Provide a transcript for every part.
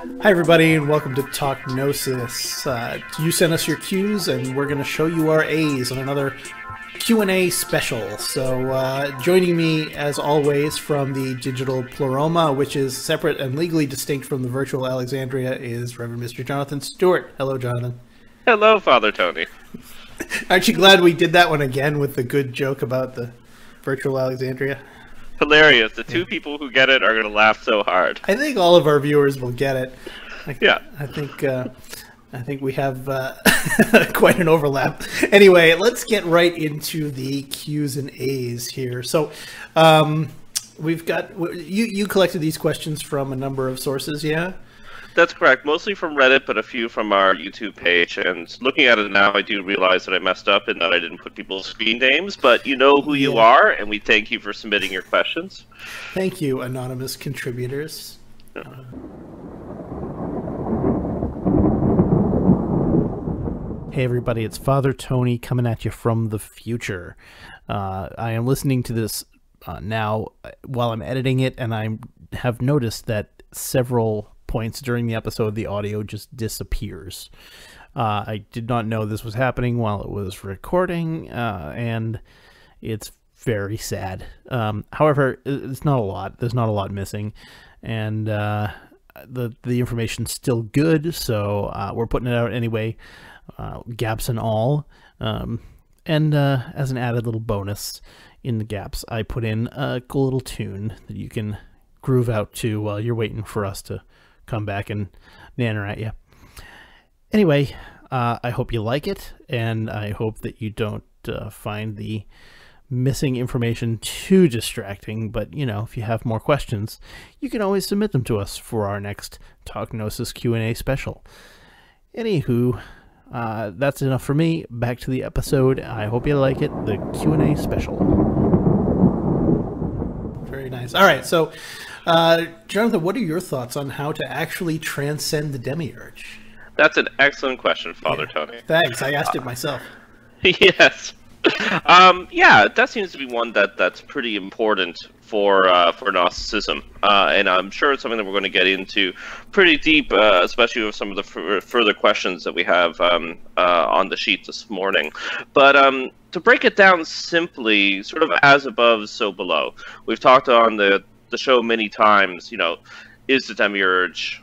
Hi, everybody, and welcome to Talk Gnosis. Uh, you sent us your Q's, and we're going to show you our A's on another Q&A special. So, uh, joining me, as always, from the digital Pleroma, which is separate and legally distinct from the virtual Alexandria, is Reverend Mr. Jonathan Stewart. Hello, Jonathan. Hello, Father Tony. Aren't you glad we did that one again with the good joke about the virtual Alexandria? Hilarious. The two people who get it are going to laugh so hard. I think all of our viewers will get it. I, Yeah. I think uh, I think we have uh, quite an overlap. Anyway, let's get right into the Q's and A's here. So, um, we've got you. You collected these questions from a number of sources, yeah. That's correct. Mostly from Reddit, but a few from our YouTube page. And looking at it now, I do realize that I messed up and that I didn't put people's screen names. But you know who you Yeah. are, and we thank you for submitting your questions. Thank you, anonymous contributors. Hey everybody, it's Father Tony coming at you from the future. Uh, I am listening to this uh, now uh, while I'm editing it, and I have noticed that several points during the episode the audio just disappears. Uh, I did not know this was happening while it was recording, uh, and it's very sad. Um, however, it's not a lot. There's not a lot missing, and uh, the the information's still good. So uh, we're putting it out anyway, uh, gaps and all. Um, and uh, as an added little bonus in the gaps, I put in a cool little tune that you can groove out to while you're waiting for us to come back and nanner at you. Anyway, uh, I hope you like it, and I hope that you don't uh, find the missing information too distracting. But you know, if you have more questions, you can always submit them to us for our next Talk Gnosis Q and A special. Anywho, uh, that's enough for me. Back to the episode. I hope you like it. The Q and A special. Very nice. All right, so uh, Jonathan, what are your thoughts on how to actually transcend the demiurge? That's an excellent question, Father Tony. Thanks. I asked it myself. yes. Um, yeah, that seems to be one that that's pretty important for uh, for Gnosticism, uh, and I'm sure it's something that we're going to get into pretty deep, uh, especially with some of the further questions that we have um, uh, on the sheet this morning. But um, to break it down simply, sort of as above, so below. We've talked on the the show many times. You know, is the demiurge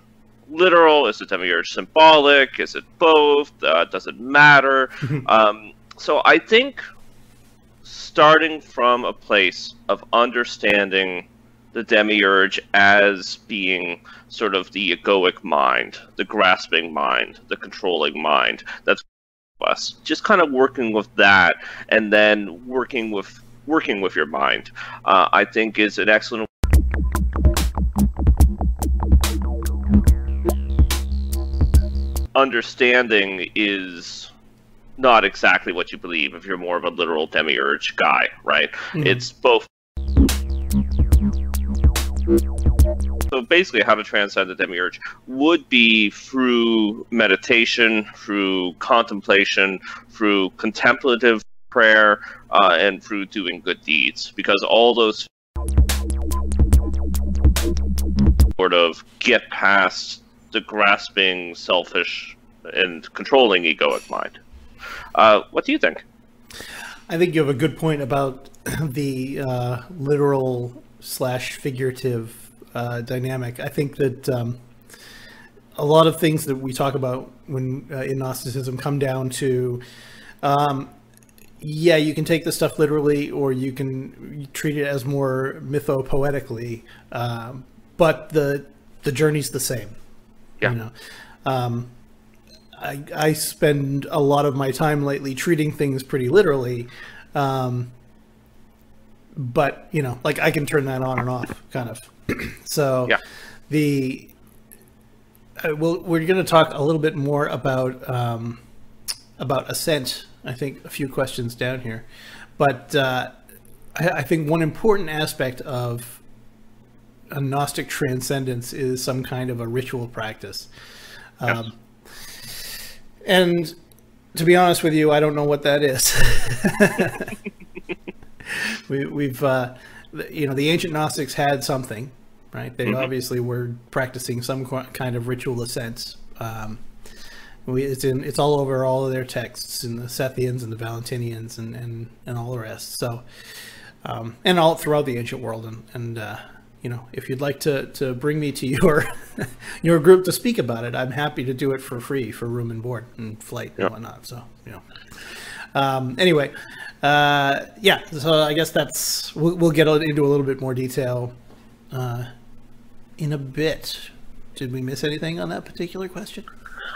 literal? Is the demiurge symbolic? Is it both? Uh, does it matter? um, so I think starting from a place of understanding the demiurge as being sort of the egoic mind, the grasping mind, the controlling mind. That's us. Just kind of working with that, and then working with working with your mind. Uh, I think is an excellent understanding is not exactly what you believe if you're more of a literal demiurge guy, right? It's both. So basically, how to transcend the demiurge would be through meditation, through contemplation, through contemplative prayer, uh, and through doing good deeds, because all those sort of get past the grasping, selfish, and controlling egoic mind. Uh, what do you think? I think you have a good point about the uh, literal slash figurative uh, dynamic. I think that um, a lot of things that we talk about when uh, in Gnosticism come down to, um, yeah, you can take the stuff literally, or you can treat it as more mythopoetically, um, but the the journey's the same. Yeah. You know, um, I, I spend a lot of my time lately treating things pretty literally. Um, but, you know, like I can turn that on and off kind of. so Yeah. the, uh, well, we're going to talk a little bit more about, um, about ascent. I think a few questions down here, but, uh, I, I think one important aspect of a Gnostic transcendence is some kind of a ritual practice. Um, and to be honest with you, I don't know what that is. we, we've, uh, you know, the ancient Gnostics had something, right? They obviously were practicing some kind of ritual ascent. Um, we, it's in it's all over all of their texts in the Sethians and the Valentinians and, and, and all the rest. So, um, and all throughout the ancient world. And, and uh, you know, if you'd like to, to bring me to your your group to speak about it, I'm happy to do it for free for room and board and flight and whatnot. So, you know. Um, anyway, uh, yeah. So I guess that's we'll, we'll get into a little bit more detail uh, in a bit. Did we miss anything on that particular question?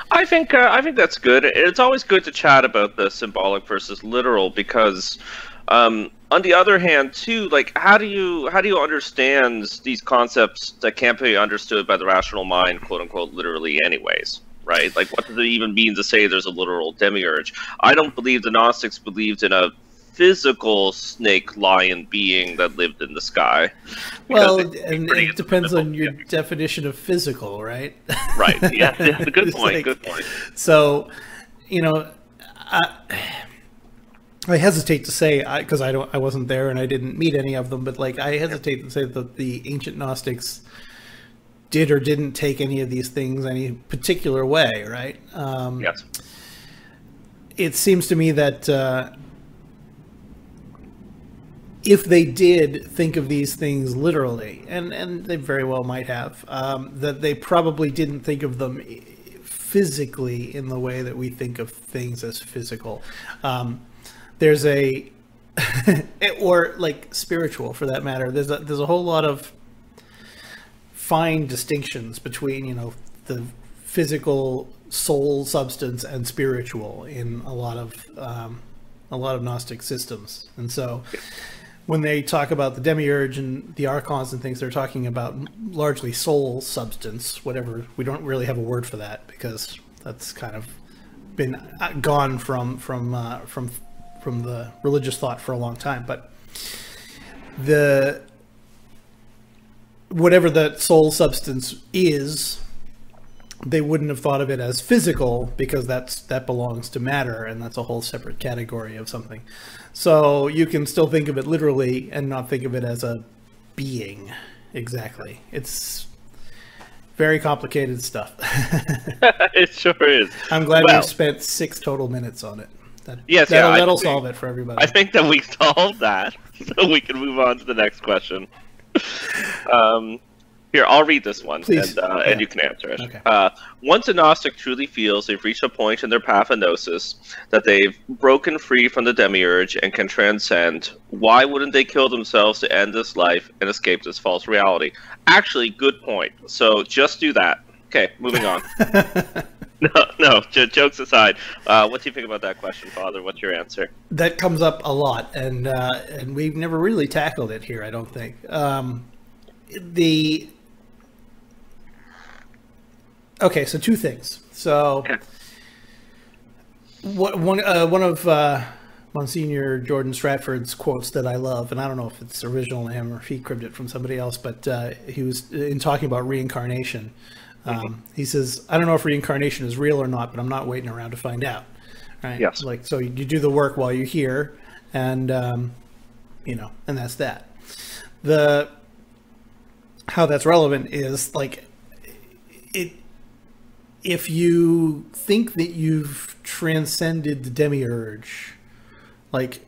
I think uh, I think that's good. It's always good to chat about the symbolic versus literal because, um, on the other hand, too, like how do you how do you understand these concepts that can't be understood by the rational mind, quote unquote, literally, anyways? Right? Like, what does it even mean to say there's a literal demiurge? I don't believe the Gnostics believed in a physical snake lion being that lived in the sky. Well, it- and it depends on your simple. definition of physical, right? right. Yeah, yeah good point. like- good point. So, you know, I, I hesitate to say because I, don't, I wasn't there and I didn't meet any of them, but like I hesitate to say that the ancient Gnostics did or didn't take any of these things any particular way, right? Um, Yes. it seems to me that uh, if they did think of these things literally, and, and they very well might have, um, that they probably didn't think of them physically in the way that we think of things as physical. Um, there's a, or like spiritual for that matter. There's a there's a whole lot of fine distinctions between you know the physical soul substance and spiritual in a lot of um, a lot of Gnostic systems, and so when they talk about the demiurge and the archons and things, they're talking about largely soul substance, whatever. We don't really have a word for that because that's kind of been uh, gone from from uh, from from the religious thought for a long time. But the whatever that soul substance is, they wouldn't have thought of it as physical because that's that belongs to matter and that's a whole separate category of something. So you can still think of it literally and not think of it as a being exactly. It's very complicated stuff. it sure is. I'm glad Well- we spent six total minutes on it. That, Yes, yeah, that'll, I that'll think- solve it for everybody. I think that we solved that, so we can move on to the next question. Um, here, I'll read this one, Please. and, uh, Yeah. and you can answer it. Okay. Uh, once a Gnostic truly feels they've reached a point in their path of gnosis that they've broken free from the demiurge and can transcend, why wouldn't they kill themselves to end this life and escape this false reality? Actually, good point. So just do that. Okay, moving on. no, no. J- jokes aside, uh, what do you think about that question, Father? What's your answer? that comes up a lot, and uh, and we've never really tackled it here. I don't think um, the. Okay, so two things. So, Okay. what, one uh, one of uh, Monsignor Jordan Stratford's quotes that I love, and I don't know if it's original to him or if he cribbed it from somebody else, but uh, he was in talking about reincarnation. Um, he says, "I don't know if reincarnation is real or not, but I'm not waiting around to find out." Right? Yes. Like so, you do the work while you're here, and um, you know, and that's that. The how that's relevant is like it if you think that you've transcended the demiurge like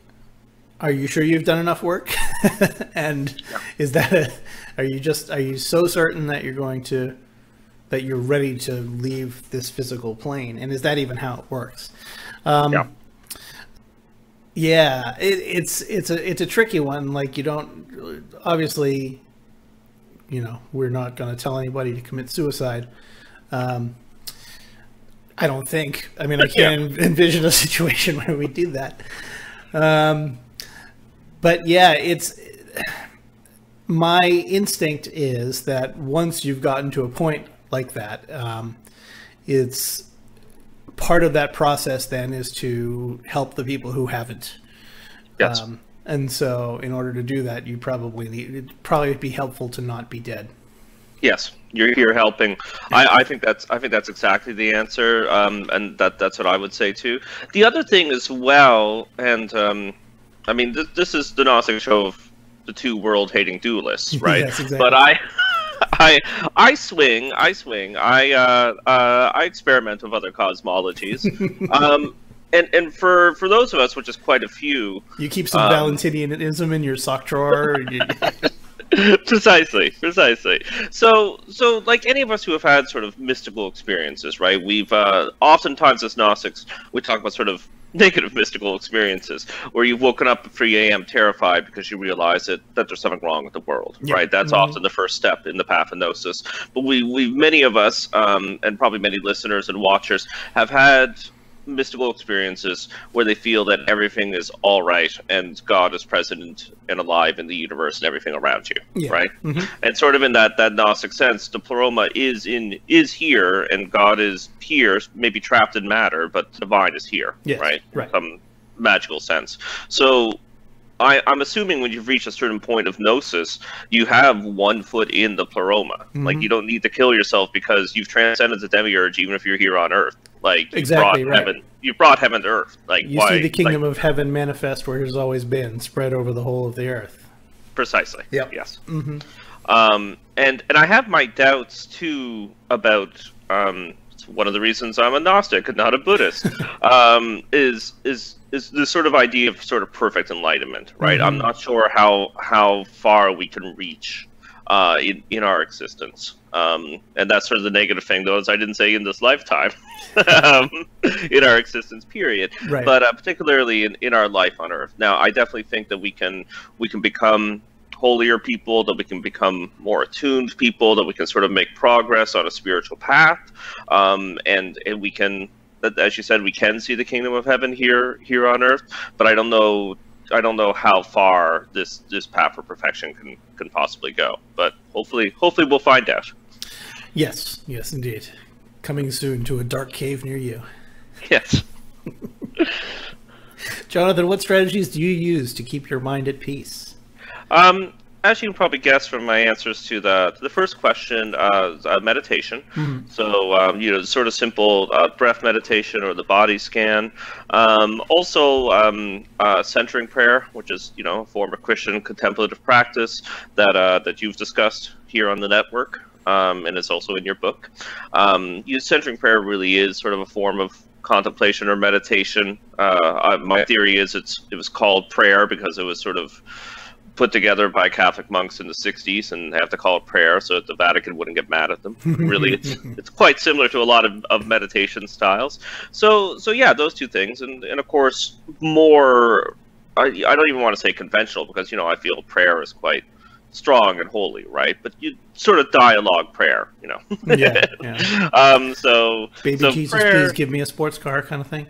are you sure you've done enough work and is that a are you just are you so certain that you're going to that you're ready to leave this physical plane and is that even how it works um Yeah. yeah, it, it's it's a it's a tricky one. Like you don't obviously, you know, we're not going to tell anybody to commit suicide. Um, I don't think. I mean, I can't envision a situation where we do that. Um, but yeah, it's my instinct is that once you've gotten to a point like that, um, it's part of that process then is to help the people who haven't. Yes. Um, and so, in order to do that, you probably need it'd probably be helpful to not be dead. Yes, you're here helping. I, I think that's I think that's exactly the answer, um, and that that's what I would say too. The other thing as well, and um, I mean this, this is the Gnostic show of the two world-hating duelists, right? Yes, exactly. But I I I swing, I swing. I uh, uh, I experiment with other cosmologies. um, and and for for those of us, which is quite a few, you keep some um, Valentinianism in your sock drawer. precisely, precisely. So, so like any of us who have had sort of mystical experiences, right? We've uh, oftentimes as Gnostics, we talk about sort of negative mystical experiences where you've woken up at 3 a.m. terrified because you realize that, that there's something wrong with the world, yeah. right? That's mm-hmm. often the first step in the path of gnosis. But we, we many of us, um, and probably many listeners and watchers, have had mystical experiences where they feel that everything is all right and God is present and alive in the universe and everything around you, yeah. right? Mm-hmm. And sort of in that that Gnostic sense, the pleroma is in is here and God is here, maybe trapped in matter, but divine is here, yes. right? Right. some magical sense. So I, am assuming when you've reached a certain point of gnosis, you have one foot in the pleroma. Mm-hmm. Like you don't need to kill yourself because you've transcended the demiurge, even if you're here on Earth. Like you exactly right. Heaven, you brought heaven to Earth. Like you why, see the kingdom like, of heaven manifest where it has always been, spread over the whole of the earth. Precisely. Yep. Yes. Mm-hmm. Um, and and I have my doubts too about um, one of the reasons I'm a Gnostic and not a Buddhist, um, is is is this sort of idea of sort of perfect enlightenment, right? Mm-hmm. I'm not sure how how far we can reach uh, in in our existence, um, and that's sort of the negative thing, though, as I didn't say in this lifetime, um, in our existence period, right. but uh, particularly in, in our life on Earth. Now, I definitely think that we can we can become holier people, that we can become more attuned people, that we can sort of make progress on a spiritual path, um, and and we can, as you said, we can see the kingdom of heaven here here on earth. But I don't know. I don't know how far this this path for perfection can can possibly go, but hopefully, hopefully we'll find out. Yes, yes, indeed. Coming soon to a dark cave near you. Yes. Jonathan, what strategies do you use to keep your mind at peace? Um, as you can probably guess from my answers to the to the first question, uh, uh, meditation. Mm-hmm. So um, you know, sort of simple uh, breath meditation or the body scan. Um, also, um, uh, centering prayer, which is you know a form of Christian contemplative practice that uh, that you've discussed here on the network, um, and it's also in your book. Um, centering prayer really is sort of a form of contemplation or meditation. Uh, my theory is it's it was called prayer because it was sort of put together by Catholic monks in the 60s and they have to call it prayer so that the Vatican wouldn't get mad at them. really, it's it's quite similar to a lot of, of meditation styles. So so yeah, those two things, and and of course more. I, I don't even want to say conventional because you know I feel prayer is quite strong and holy, right? But you sort of dialogue prayer, you know. yeah. yeah. Um. So baby so Jesus, prayer, please give me a sports car, kind of thing.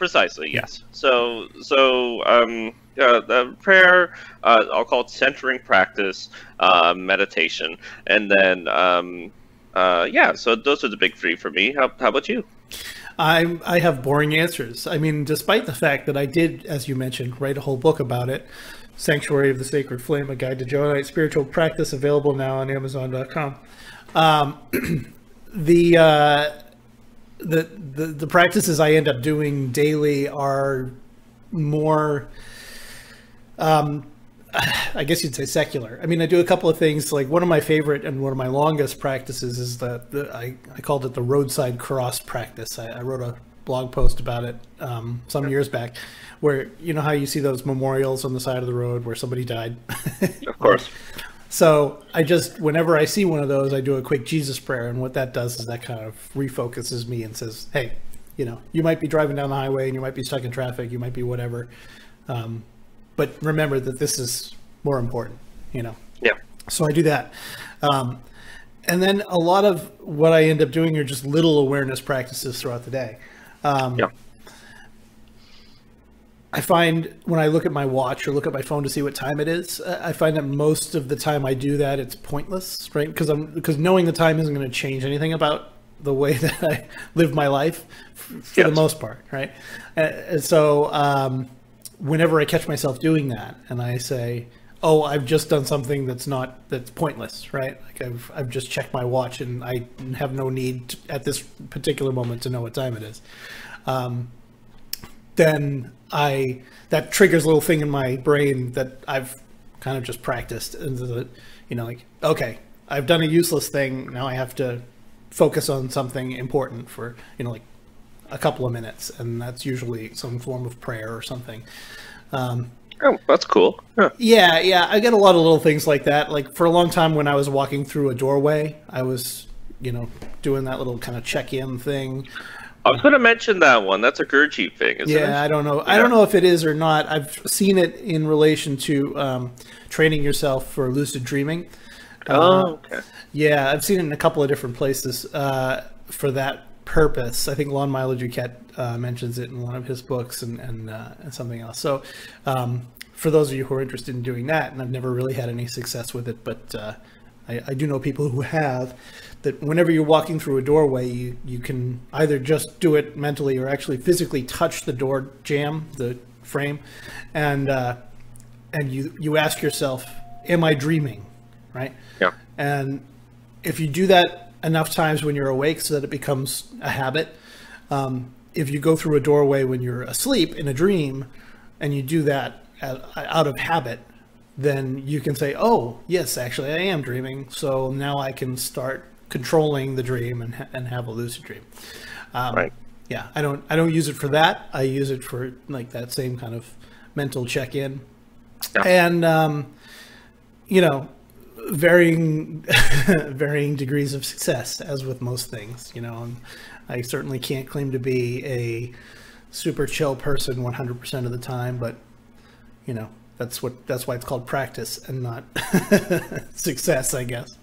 Precisely. Yes. So so um uh, the prayer, uh, I'll call it centering practice, uh, meditation, and then um, uh, yeah. So those are the big three for me. How, how about you? I I have boring answers. I mean, despite the fact that I did, as you mentioned, write a whole book about it. Sanctuary of the Sacred Flame, a guide to Johannite spiritual practice, available now on Amazon.com. Um, the, uh, the the the practices I end up doing daily are more um, I guess you'd say secular. I mean, I do a couple of things. Like one of my favorite and one of my longest practices is the, the I, I called it the roadside cross practice. I, I wrote a blog post about it um, some years back, where you know how you see those memorials on the side of the road where somebody died. of course. So I just whenever I see one of those, I do a quick Jesus prayer, and what that does is that kind of refocuses me and says, "Hey, you know, you might be driving down the highway and you might be stuck in traffic, you might be whatever." Um, but remember that this is more important, you know? Yeah. So I do that. Um, and then a lot of what I end up doing are just little awareness practices throughout the day. Um, yeah. I find when I look at my watch or look at my phone to see what time it is, I find that most of the time I do that, it's pointless, right? Because I'm because knowing the time isn't going to change anything about the way that I live my life for yes. the most part, right? And so um, whenever I catch myself doing that and I say, "Oh, I've just done something that's not that's pointless," right? Like I've I've just checked my watch and I have no need to, at this particular moment to know what time it is. Um, then I that triggers a little thing in my brain that I've kind of just practiced into the, you know, like okay, I've done a useless thing. Now I have to focus on something important for you know like a couple of minutes, and that's usually some form of prayer or something. Um, Oh, that's cool. Yeah. yeah, yeah, I get a lot of little things like that. Like for a long time, when I was walking through a doorway, I was you know doing that little kind of check-in thing. I was going to mention that one. That's a Gurdjieff thing, isn't it? Yeah, I don't know. I don't know if it is or not. I've seen it in relation to um, training yourself for lucid dreaming. Oh, okay. Yeah, I've seen it in a couple of different places uh, for that purpose. I think Lon Milo DuQuette uh, mentions it in one of his books and and, uh, and something else. So, um, for those of you who are interested in doing that, and I've never really had any success with it, but uh, I, I do know people who have. That whenever you're walking through a doorway, you, you can either just do it mentally or actually physically touch the door jamb, the frame, and uh, and you you ask yourself, "Am I dreaming?" Right? Yeah. And if you do that enough times when you're awake so that it becomes a habit, um, if you go through a doorway when you're asleep in a dream and you do that out out of habit, then you can say, oh, yes, actually, I am dreaming. So now I can start controlling the dream and, and have a lucid dream. Um, Right. Yeah, I don't I don't use it for that. I use it for like that same kind of mental check-in. Yeah. And um, you know, varying varying degrees of success as with most things you know and i certainly can't claim to be a super chill person 100% of the time but you know that's what that's why it's called practice and not success i guess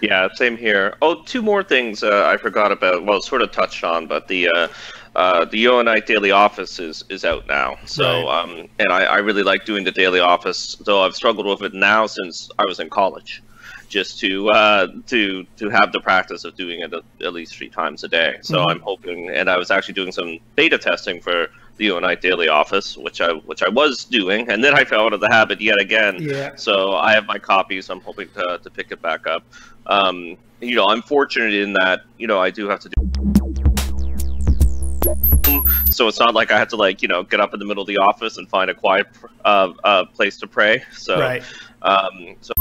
Yeah, same here. Oh, two more things uh, I forgot about. Well, sort of touched on, but the uh, uh, the Johannite Daily Office is, is out now. So, Right. um, and I, I really like doing the Daily Office, though I've struggled with it now since I was in college, just to uh, to to have the practice of doing it at, at least three times a day. So Mhm. I'm hoping, and I was actually doing some beta testing for the Johannite Daily Office, which I which I was doing, and then I fell out of the habit yet again. Yeah. So I have my copies. I'm hoping to, to pick it back up. Um, you know, I'm fortunate in that you know I do have to do. So it's not like I have to like you know get up in the middle of the office and find a quiet uh, uh, place to pray. So right um, so,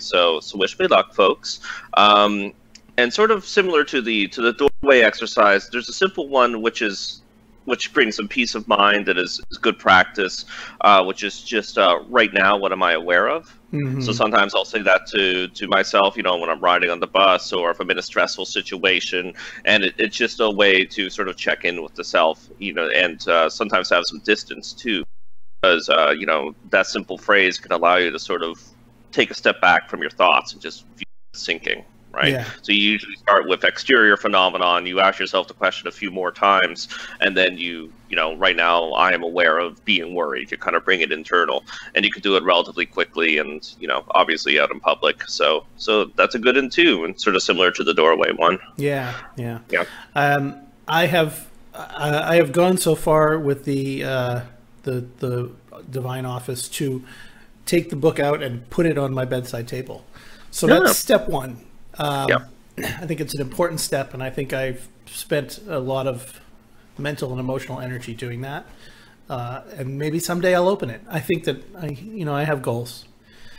so, so wish me luck, folks. Um, and sort of similar to the to the doorway exercise, there's a simple one which is which brings some peace of mind that is, is, good practice, uh, which is just uh, right now, what am I aware of? Mhm. So sometimes I'll say that to to myself, you know, when I'm riding on the bus or if I'm in a stressful situation, and it, it's just a way to sort of check in with the self, you know, and uh, sometimes have some distance too, because uh, you know that simple phrase can allow you to sort of take a step back from your thoughts and just view sinking, right? Yeah. So you usually start with exterior phenomenon. You ask yourself the question a few more times, and then you, you know, right now I am aware of being worried. You kind of bring it internal, and you can do it relatively quickly, and you know, obviously out in public. So, so that's a good in too, and sort of similar to the doorway one. Yeah, yeah. Yeah. Um, I have I, I have gone so far with the uh, the the divine office to take the book out and put it on my bedside table. So Yeah. that's step one. Um, Yeah. I think it's an important step, and I think I've spent a lot of mental and emotional energy doing that. Uh, and maybe someday I'll open it. I think that I, you know, I have goals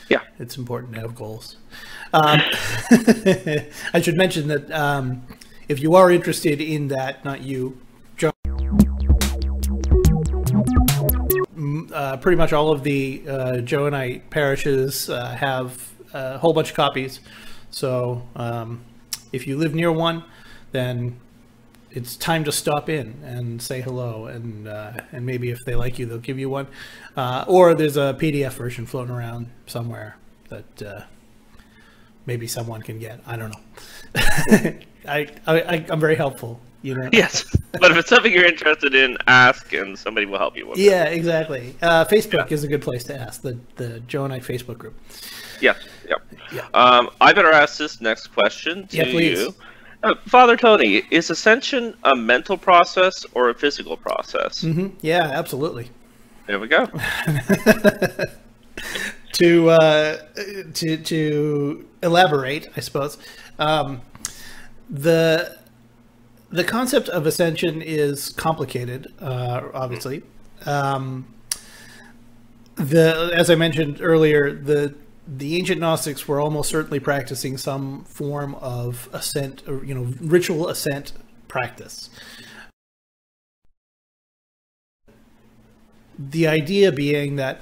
Yeah. it's important to have goals. Um, I should mention that um, if you are interested in that, not you, Joe, Mm, uh, pretty much all of the uh, Johannite parishes uh, have a whole bunch of copies. So um, if you live near one, then it's time to stop in and say hello, and uh, and maybe if they like you, they'll give you one. Uh, or there's a PDF version floating around somewhere that uh, maybe someone can get. I don't know. I, I I- I'm very helpful, you know. Yes, but if it's something you're interested in, ask, and somebody will help you with it. Yeah, exactly. Uh, Facebook is a good place to ask the the Johannite Facebook group. Yeah, yeah. Yeah. Um, I better ask this next question to Yeah, please. you. Uh, Father Tony, is ascension a mental process or a physical process? hmm Yeah, absolutely. There we go. to uh, to to elaborate, I suppose, um, the the concept of ascension is complicated. Uh, obviously, um, the as I mentioned earlier, the the ancient Gnostics were almost certainly practicing some form of ascent, or you know, ritual ascent practice. The idea being that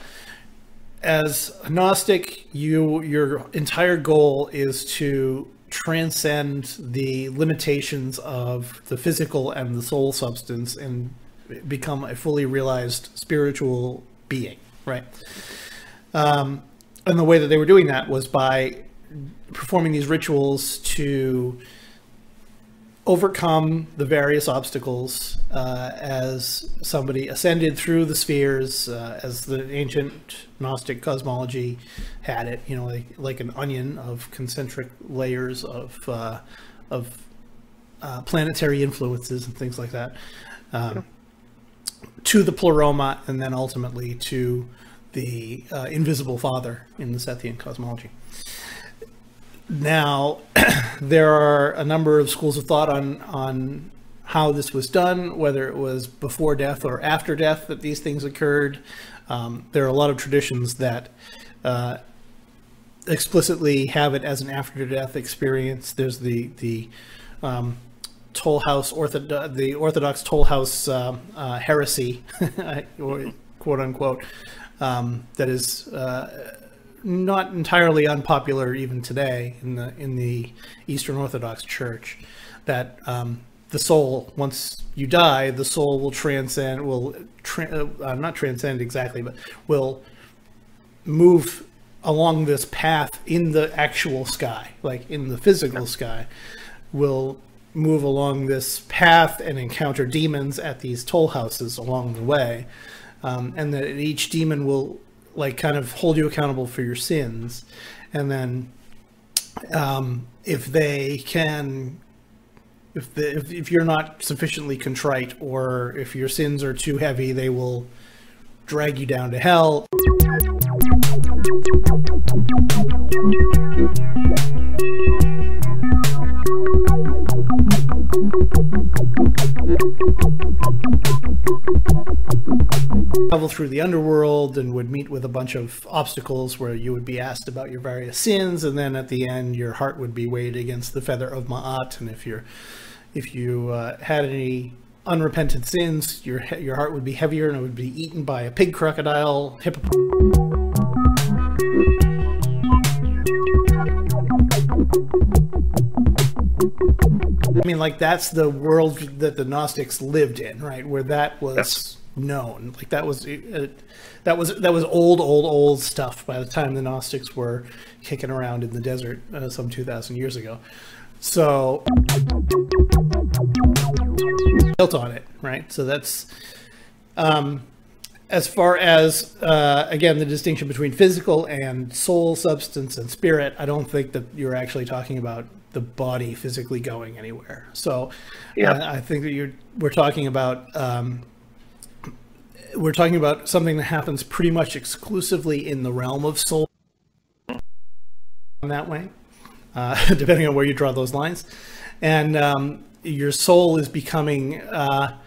as a Gnostic, you your entire goal is to transcend the limitations of the physical and the soul substance and become a fully realized spiritual being, right? Um, and the way that they were doing that was by performing these rituals to overcome the various obstacles uh, as somebody ascended through the spheres, uh, as the ancient Gnostic cosmology had it, you know, like, like an onion of concentric layers of uh, of uh, planetary influences and things like that, um, to the pleroma, and then ultimately to the uh, invisible Father in the Sethian cosmology. Now, there are a number of schools of thought on on how this was done, whether it was before death or after death that these things occurred. Um, there are a lot of traditions that uh, explicitly have it as an after-death experience. There's the the um, Toll House orthodox the Orthodox Toll House uh, uh, heresy, or quote unquote, um, that is uh, not entirely unpopular even today in the in the Eastern Orthodox Church, that um, the soul once you die, the soul will transcend, will tra- uh, not transcend exactly, but will move along this path in the actual sky, like in the physical sky, will move along this path and encounter demons at these toll houses along the way. Um, and that each demon will like kind of hold you accountable for your sins, and then um, if they can, if the if, if you're not sufficiently contrite or if your sins are too heavy, they will drag you down to hell. Travel through the underworld and would meet with a bunch of obstacles where you would be asked about your various sins and then at the end your heart would be weighed against the feather of Ma'at and if you're if you uh, had any unrepentant sins your your heart would be heavier and it would be eaten by a pig crocodile hippopotamus I mean, like that's the world that the Gnostics lived in, right? Where that was yes known. Like that was uh, that was that was old, old, old stuff by the time the Gnostics were kicking around in the desert uh, some two thousand years ago. So built on it, right? So that's um, as far as uh, again the distinction between physical and soul, substance, and spirit. I don't think that you're actually talking about the body physically going anywhere. So yeah, uh, I think that you're we're talking about um, we're talking about something that happens pretty much exclusively in the realm of soul that way, uh, depending on where you draw those lines. And um, your soul is becoming uh,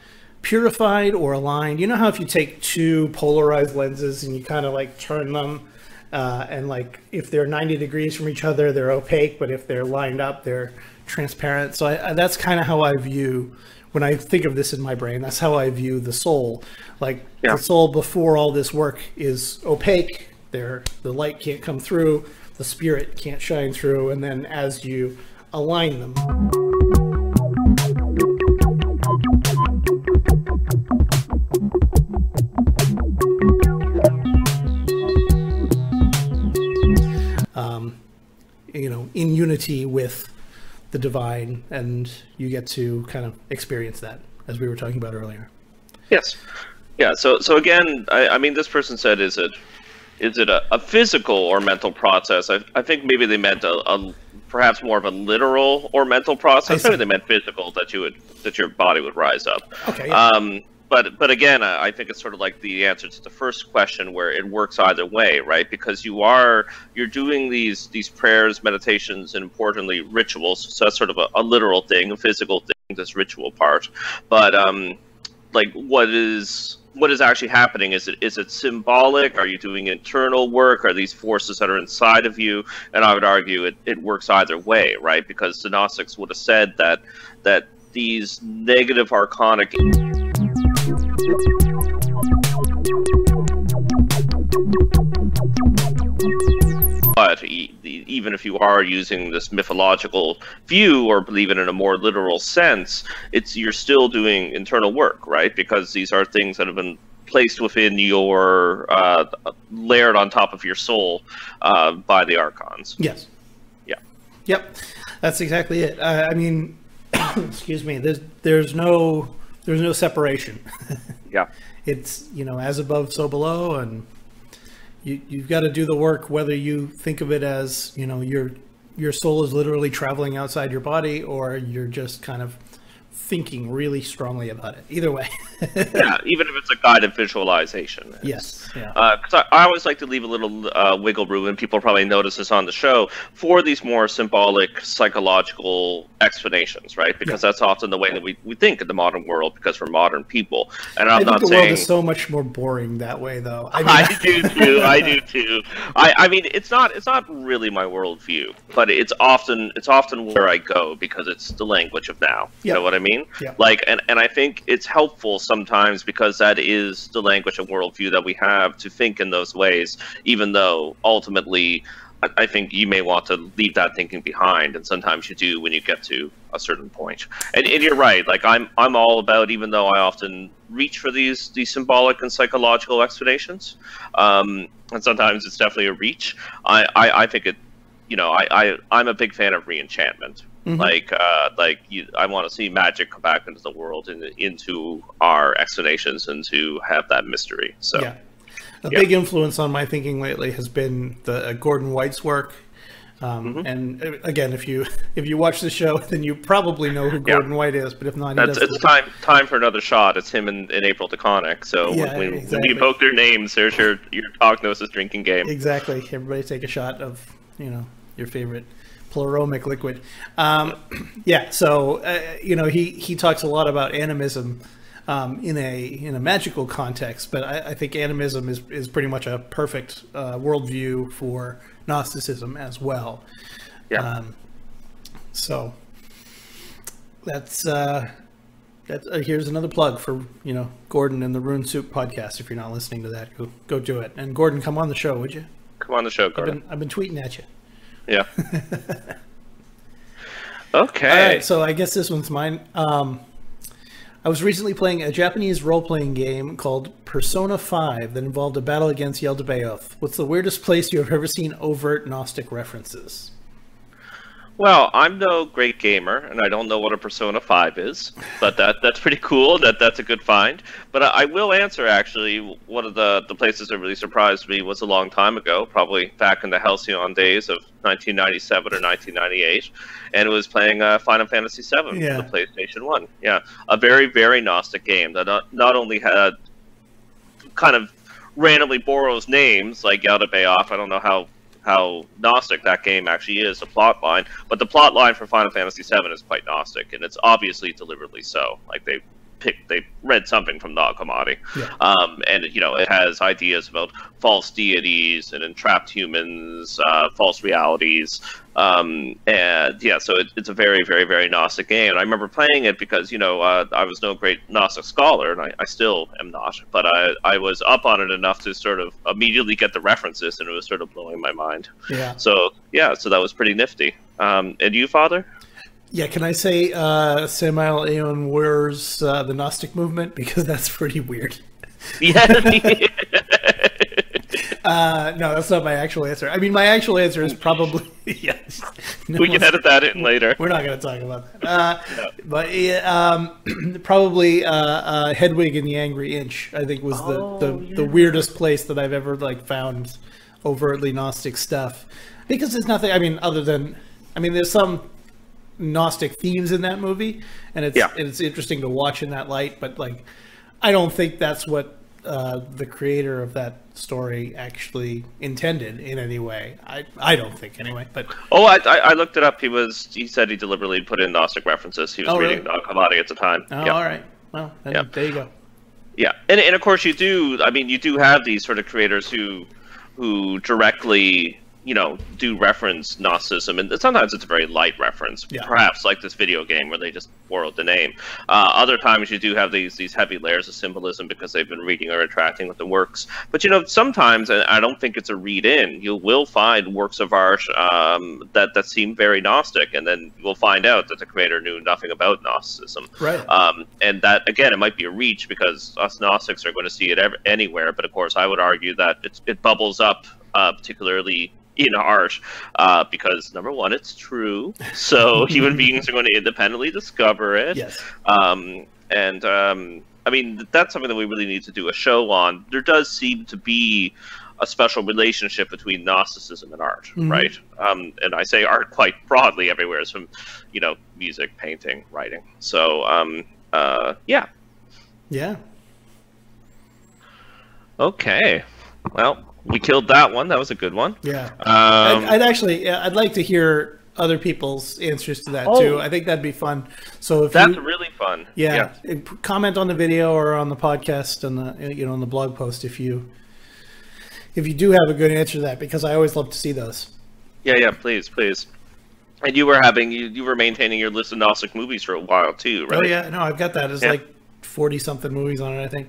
purified or aligned. You know how if you take two polarized lenses and you kind of like turn them, uh, and like if they're 90 degrees from each other, they're opaque, but if they're lined up, they're transparent. So I, that's kind of how I view when I think of this in my brain, that's how I view the soul. Like yeah. the soul before all this work is opaque. There, the light can't come through, the spirit can't shine through, and then as you align them. Um, you know, in unity with the divine, and you get to kind of experience that, as we were talking about earlier. Yes. Yeah. So, so again, I, I mean, this person said, "Is it, is it a, a physical or mental process?" I, I think maybe they meant a, a perhaps more of a literal or mental process. Maybe they meant physical that you would that your body would rise up. Okay. Yeah. Um, but but again, I think it's sort of like the answer to the first question, where it works either way, right? Because you are you're doing these these prayers, meditations, and importantly rituals. So that's sort of a, a literal thing, a physical thing, this ritual part. But um, like what is what is actually happening? Is it is it symbolic? Are you doing internal work? Are these forces that are inside of you? And I would argue it, it works either way, right? Because the Gnostics would have said that that these negative archonic but even if you are using this mythological view or believe it in a more literal sense, it's you're still doing internal work, right? Because these are things that have been placed within your uh, layered on top of your soul uh, by the archons. Yes. Yeah. Yep. That's exactly it. I mean, excuse me. There's there's no there's no separation. yeah. It's you know as above so below and you, you've got to do the work whether you think of it as you know your your soul is literally traveling outside your body or you're just kind of thinking really strongly about it. Either way. yeah, even if it's a guided visualization. Yes. Yeah. Because uh, I, I, always like to leave a little uh, wiggle room, and people probably notice this on the show, for these more symbolic, psychological explanations, right? Because yeah. that's often the way that we, we think in the modern world, because we're modern people. And I'm I not the saying... world is so much more boring that way, though. I, mean... I do too. I do too. I, I mean, it's not it's not really my worldview, but it's often it's often where I go because it's the language of now. You know what I mean? Mean? Yeah. Like, and, and I think it's helpful sometimes because that is the language and worldview that we have to think in those ways, even though ultimately I think you may want to leave that thinking behind, and sometimes you do when you get to a certain point. And, and, you're right. Like I'm, I'm all about. Even though I often reach for these these symbolic and psychological explanations, um, and sometimes it's definitely a reach. I, I, I think it. You know, I, I, I'm a big fan of reenchantment. Mm-hmm. Like, uh, like you, I want to see magic come back into the world and into our explanations and to have that mystery. So, yeah. a yeah. big influence on my thinking lately has been the uh, Gordon White's work. Um, mm-hmm. And uh, again, if you if you watch the show, then you probably know who Gordon yeah. White is. But if not, That's, it's time time for another shot. It's him and, and April DeConnick. So yeah, when, exactly. when you evoke their names, there's your your Talk Gnosis drinking game. Exactly. Everybody take a shot of you know your favorite Pleromic liquid. Um, yeah, so uh, you know he he talks a lot about animism um, in a in a magical context, but I, I, think animism is is pretty much a perfect uh, worldview for Gnosticism as well. Yeah. Um, so that's uh, that's uh, here's another plug for you know Gordon and the Rune Soup podcast. If you're not listening to that, go go do it. And Gordon, come on the show, would you? Come on the show, Gordon. I've been, I've been tweeting at you. Yeah. okay. All right, so I guess this one's mine. Um, I was recently playing a Japanese role-playing game called Persona 5 that involved a battle against Yaldabaoth. What's the weirdest place you have ever seen overt Gnostic references? Well, I'm no great gamer, and I don't know what a Persona 5 is, but that that's pretty cool. That that's a good find. But I, I, will answer actually. One of the the places that really surprised me was a long time ago, probably back in the Halcyon days of 1997 or 1998, and it was playing uh, Final Fantasy 7 yeah. for the PlayStation One. Yeah, a very very gnostic game that not, not only had kind of randomly borrows names like Yaldabaoth. I don't know how how gnostic that game actually is, the plot line. But the plot line for Final Fantasy VII is quite gnostic, and it's obviously deliberately so. Like they picked, they read something from Nag Hammadi, yeah. um, and you know it has ideas about false deities and entrapped humans, uh, false realities, um, and yeah, so it, it's a very, very, very Gnostic game. And I remember playing it because you know uh, I was no great Gnostic scholar, and I, I, still am not, but I I was up on it enough to sort of immediately get the references, and it was sort of blowing my mind. Yeah. So yeah, so that was pretty nifty. Um, and you, Father? Yeah, can I say uh, Samael Aun Weor's uh, the Gnostic movement because that's pretty weird. Yeah. uh, no, that's not my actual answer. I mean, my actual answer is probably yes. No we can edit that in later. We're not going to talk about that. Uh, no. But um, probably uh, uh, Hedwig and the Angry Inch. I think was the oh, the, yeah. the weirdest place that I've ever like found overtly Gnostic stuff because there's nothing. I mean, other than I mean, there's some Gnostic themes in that movie, and it's yeah. it's interesting to watch in that light. But like, I don't think that's what uh, the creator of that story actually intended in any way. I I don't think anyway. But oh, I, I looked it up. He was he said he deliberately put in Gnostic references. He was oh, reading really? Nag at the time. Oh, all right. Well, yeah. there you go. Yeah, and and of course you do. I mean, you do have these sort of creators who who directly you know, do reference Gnosticism, and sometimes it's a very light reference, yeah. perhaps like this video game where they just borrowed the name. Uh, other times you do have these these heavy layers of symbolism because they've been reading or interacting with the works. But you know, sometimes, and I don't think it's a read in, you will find works of art um, that that seem very Gnostic, and then you'll find out that the creator knew nothing about Gnosticism. Right. Um, and that again, it might be a reach because us Gnostics are going to see it ev- anywhere. But of course, I would argue that it bubbles up uh, particularly in art uh, because number one, it's true. So human beings are going to independently discover it. Yes. Um, and um, I mean, that's something that we really need to do a show on. There does seem to be a special relationship between Gnosticism and art, mm-hmm. right? Um, and I say art quite broadly everywhere, from you know, music, painting, writing. So um, uh, yeah. Yeah. Okay. Well, we killed that one. That was a good one. Yeah. Um, I'd, I'd, actually, I'd like to hear other people's answers to that oh, too. I think that'd be fun. So if that's you, really fun. Yeah, yeah, comment on the video or on the podcast and the you know on the blog post if you if you do have a good answer to that because I always love to see those. Yeah, yeah, please, please. And you were having you, you were maintaining your list of Gnostic movies for a while too, right? Oh yeah, no, I've got that. It's yeah. like forty something movies on it, I think.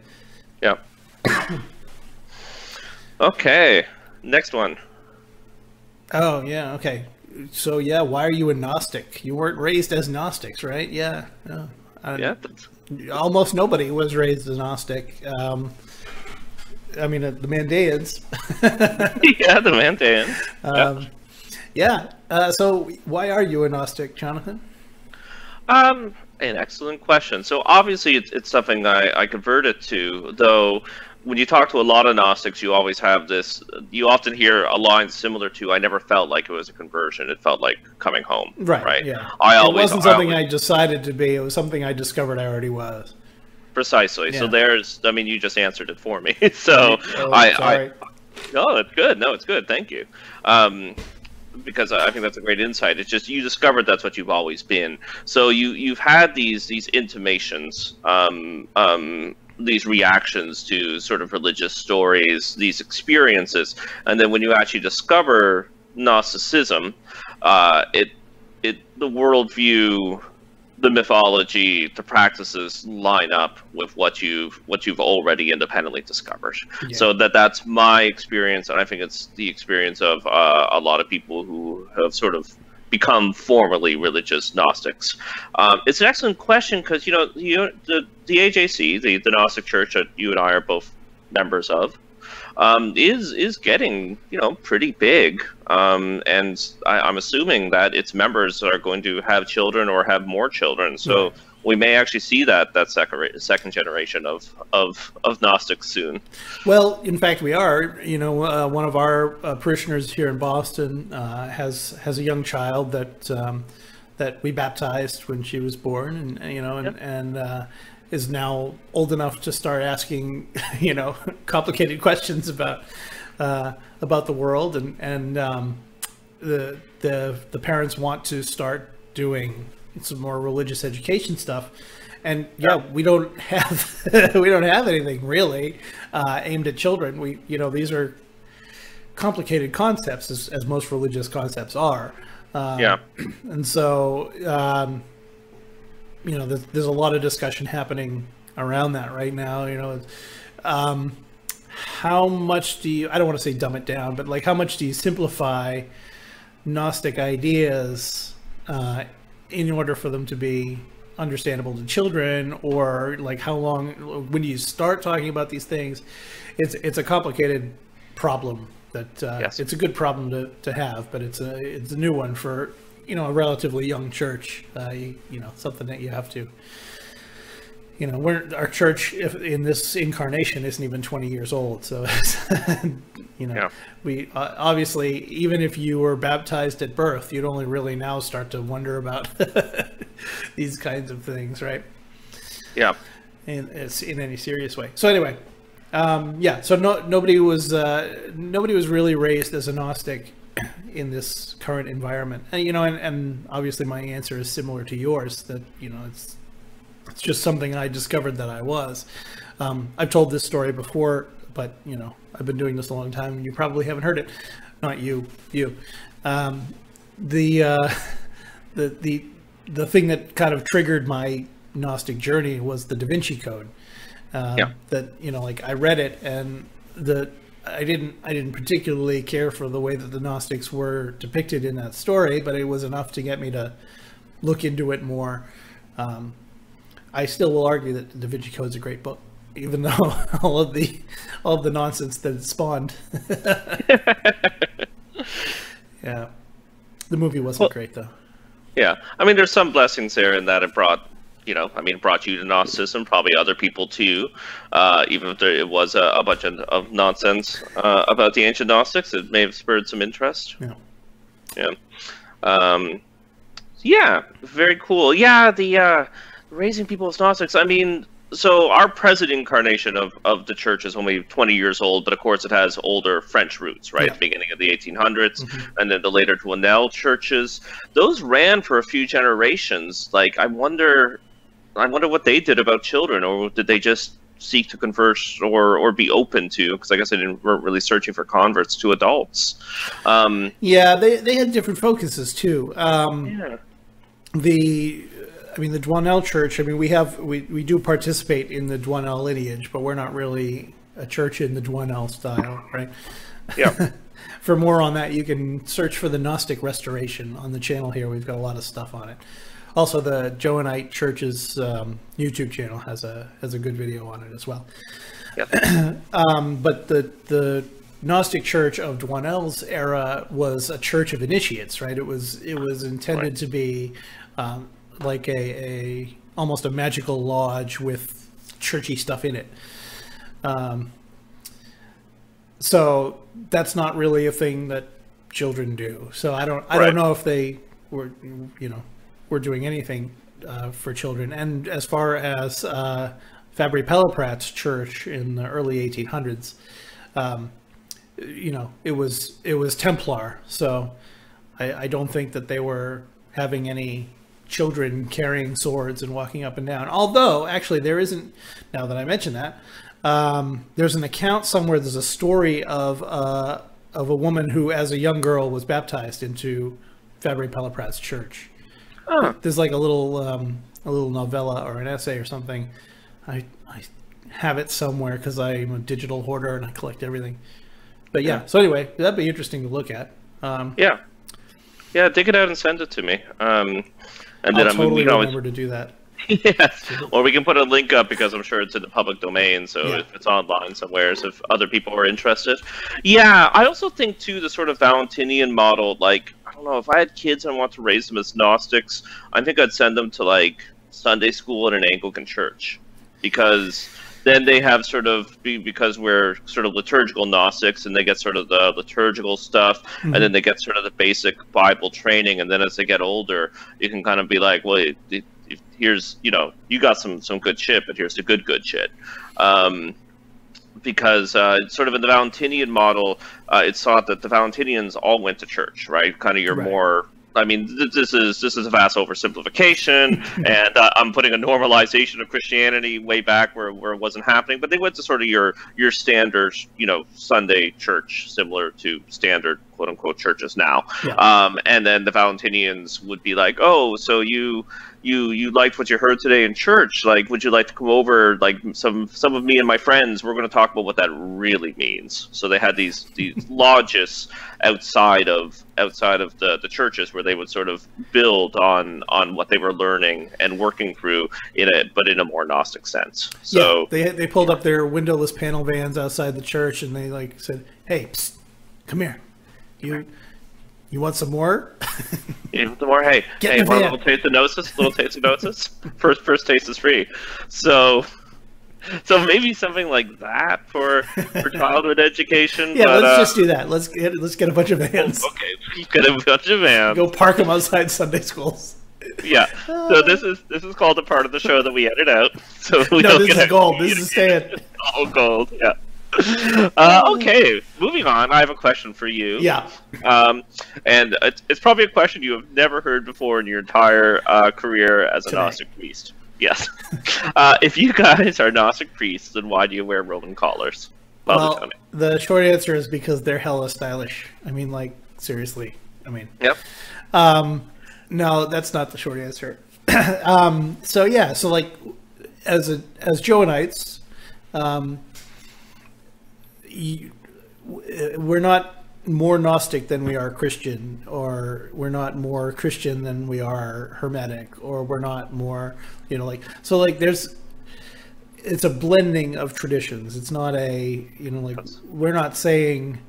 Yeah. Okay, next one. Oh yeah, okay. So yeah, why are you a Gnostic? You weren't raised as Gnostics, right? Yeah. Yeah. yeah. Almost nobody was raised as Gnostic. Um, I mean, uh, the Mandaeans. yeah, the Mandaeans. Um, yeah. Uh, so why are you a Gnostic, Jonathan? Um, an excellent question. So obviously, it's, it's something I, I converted to, though when you talk to a lot of Gnostics, you always have this. You often hear a line similar to, "I never felt like it was a conversion. It felt like coming home." Right. Right. Yeah. I it always. wasn't something I, always, I, decided to be. It was something I discovered I already was. Precisely. Yeah. So there's. I mean, you just answered it for me. so oh, I, I. No, it's good. No, it's good. Thank you. Um, because I think that's a great insight. It's just you discovered that's what you've always been. So you you've had these these intimations um, um, these reactions to sort of religious stories, these experiences, and then when you actually discover Gnosticism, uh, it it the worldview, the mythology, the practices line up with what you've what you've already independently discovered. Yeah. So that that's my experience, and I think it's the experience of uh, a lot of people who have sort of become formally religious Gnostics? Um, it's an excellent question because you know, you the the AJC, the, the Gnostic Church that you and I are both members of, um, is is getting you know pretty big, um, and I, am assuming that its members are going to have children or have more children. So. Right we may actually see that that second second generation of of of Gnostics soon. Well, in fact, we are. You know, uh, one of our uh, parishioners here in Boston uh, has has a young child that um, that we baptized when she was born, and you know, and, yep. and uh, is now old enough to start asking, you know, complicated questions about uh, about the world, and and um, the the the parents want to start doing some more religious education stuff. And yeah, we don't have we don't have anything really uh, aimed at children. We you know these are complicated concepts as, as most religious concepts are. Um, yeah, and so um, you know there's, there's, a lot of discussion happening around that right now. You know, um, how much do you? I don't want to say dumb it down, but like how much do you simplify Gnostic ideas uh, in order for them to be understandable to children or like how long when you start talking about these things it's it's a complicated problem that uh, yes. it's a good problem to, to have but it's a it's a new one for you know a relatively young church uh, you, you know something that you have to you know, we're our church in this incarnation isn't even 20 years old. So, you know, yeah. we uh, obviously, even if you were baptized at birth, you'd only really now start to wonder about these kinds of things, right? Yeah. In, it's in any serious way. So anyway, um, yeah. So no, nobody was uh, nobody was really raised as a Gnostic in this current environment. And, you know, and, and obviously my answer is similar to yours that you know it's it's just something I discovered that I was. Um, I've told this story before, but you know, I've been doing this a long time, and you probably haven't heard it. Not you, you. Um, the uh, the the the thing that kind of triggered my Gnostic journey was the Da Vinci Code. Um, Yeah. That you know, like I read it, and the I didn't I didn't particularly care for the way that the Gnostics were depicted in that story, but it was enough to get me to look into it more. Um, I still will argue that the Da Vinci Code is a great book, even though all of the all of the nonsense that it spawned. yeah, the movie wasn't Well- great though. Yeah, I mean, there's some blessings there in that it brought, you know, I mean, it brought you to Gnosticism, probably other people too. Uh, even if there, it was a, a bunch of, of nonsense uh, about the ancient Gnostics, it may have spurred some interest. Yeah. Yeah. Um, yeah, very cool. Yeah, the uh, raising people as Gnostics. I mean, so our present incarnation of, of the church is only 20 years old, but of course it has older French roots, right? Yeah. The beginning of the 1800s, and then the later Doinel churches. Those ran for a few generations. Like, I wonder, I wonder what they did about children, or did they just seek to converse or or be open to? Because I guess they didn't weren't really searching for converts to adults. Um, Yeah, they they had different focuses too. Um, yeah. the I mean the Doinel Church. I mean we have we, we do participate in the Doinel lineage, but we're not really a church in the Doinel style, right? Yeah. For more on that, you can search for the Gnostic Restoration on the channel here. We've got a lot of stuff on it. Also, the Johannite Church's um, YouTube channel has a has a good video on it as well. yeah. Um, but the the Gnostic Church of Doinel's era was a church of initiates, right? It was it was intended Right. to be um, like a, a almost a magical lodge with churchy stuff in it. Um, so that's not really a thing that children do. So I don't I Right. don't know if they were you know were doing anything uh, for children. And as far as uh, Fabré-Palaprat's church in the early 1800s, um, you know, it was it was Templar. So I, I don't think that they were having any children carrying swords and walking up and down. Although, actually, there isn't. Now that I mention that, um, there's an account somewhere. There's a story of uh, of a woman who, as a young girl, was baptized into Fabré-Palaprat's church. There's like a little um, a little novella or an essay or something. I I have it somewhere because I'm a digital hoarder and I collect everything. But yeah, Yeah. so anyway, that'd be interesting to look at. Um, Yeah, yeah. Dig it out and send it to me. Um, and I'll then I mean, totally we can always remember to do that. yes, or we can put a link up because I'm sure it's in the public domain, so Yeah. it's online somewhere, so if other people are interested. Yeah, I also think too the sort of Valentinian model. Like, I don't know if I had kids and I want to raise them as Gnostics, I think I'd send them to like Sunday school in an Anglican church because then they have sort of because we're sort of liturgical Gnostics, and they get sort of the liturgical stuff, and then they get sort of the basic Bible training, and then as they get older, you can kind of be like, well, it, it, it- here's you know, you got some some good shit, but here's the good good shit. Um, because uh, sort of in the Valentinian model, uh, it's thought that the Valentinians all went to church, right? Kind of your Right. more. I mean, th- this is this is a vast oversimplification, and uh, I'm putting a normalization of Christianity way back where, where it wasn't happening. But they went to sort of your your standard, you know, Sunday church, similar to standard quote unquote churches now. Yeah. Um, and then the Valentinians would be like, "Oh, so you you you liked what you heard today in church? Like, would you like to come over? Like, some some of me and my friends, we're going to talk about what that really means." So they had these these lodges outside of outside of the the churches where they would sort of build on on what they were learning and working through in a but in a more gnostic sense. So yeah, they they pulled up their windowless panel vans outside the church, and they like said, "Hey, psst, come here. You you want some more?" Yeah, the more hey, Get hey, want a little taste of gnosis? Little taste of gnosis. First, first taste is free. So, so maybe something like that for for childhood education. yeah, but, let's uh, just do that. Let's get let's get a bunch of vans. Okay, get a bunch of vans. Go park them outside Sunday schools. Yeah. So this is this is called a part of the show that we edit out. So we No, don't this is gold. This is staying. all gold. Yeah. Uh, okay, moving on. I have a question for you. Yeah. Um, and it's, it's probably a question you have never heard before in your entire uh, career as a Today. Gnostic priest. Yes. Uh, if you guys are Gnostic priests, then why do you wear Roman collars? Father Well, the short answer is because they're hella stylish. I mean, like seriously. I mean, Yep. Um, no, that's not the short answer. um, so yeah, so like as a as Johannites, um, we're not more Gnostic than we are Christian, or we're not more Christian than we are Hermetic, or we're not more, you know, like so like there's it's a blending of traditions. It's not a you know like we're not saying